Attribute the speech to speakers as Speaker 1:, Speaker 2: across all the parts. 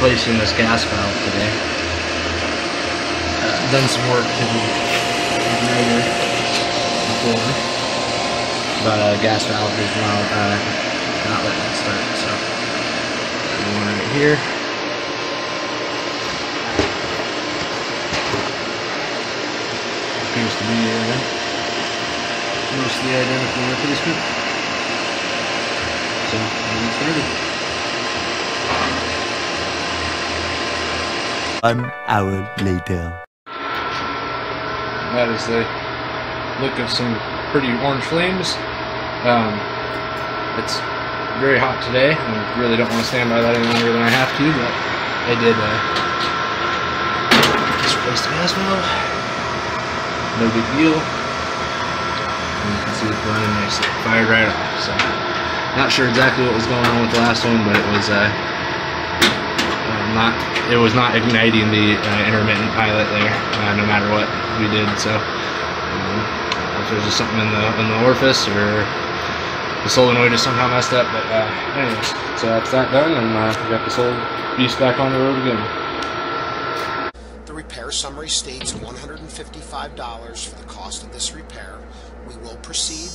Speaker 1: replacing this gas valve today. Uh, done some work to the igniter before, but uh, gas valve is not uh, not letting it start. So one right here. Appears to be uh, mostly identical replacement. So get started.
Speaker 2: One hour later.
Speaker 1: That is the look of some pretty orange flames. Um, it's very hot today. I really don't want to stand by that any longer than I have to, but I did uh, just replace the gas valve. No big deal. And you can see it's running nice. It fired right off. So not sure exactly what was going on with the last one, but it was uh, not it was not igniting the uh, intermittent pilot there, uh, no matter what we did. So um, if there's just something in the in the orifice or the solenoid is somehow messed up. But uh, anyways, so that's that done, and uh, we got this old beast back on the road again.
Speaker 3: The repair summary states $155 for the cost of this repair. We will proceed.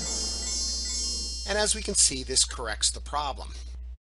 Speaker 3: And as we can see, this corrects the problem.